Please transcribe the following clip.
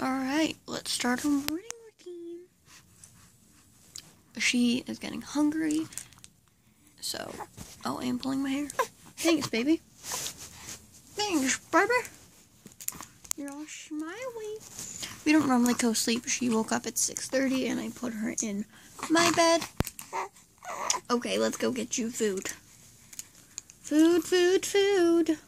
Alright, let's start our morning routine. She is getting hungry. So, oh, I am pulling my hair. Thanks, baby. Thanks, barber. You're all smiley. We don't normally go sleep. She woke up at 6.30 and I put her in my bed. Okay, let's go get you food. Food, food, food.